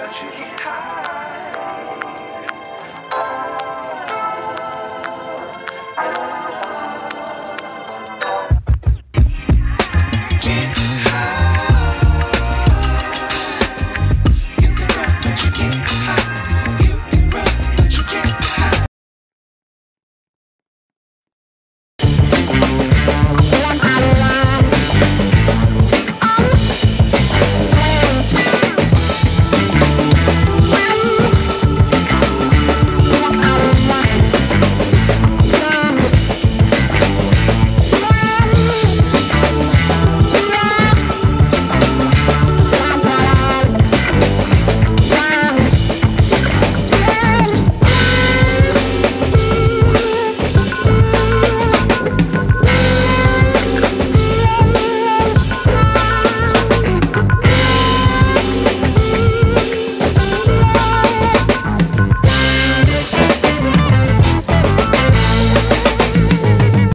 But you keep tight.